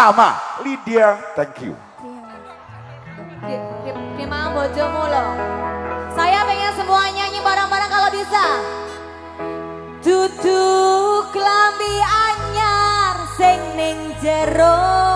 Mama Lydia, thank you. Terima bojomu loh. Saya pengen semua nyanyi bareng-bareng kalau bisa. Duduk lambi anyar sing ning jero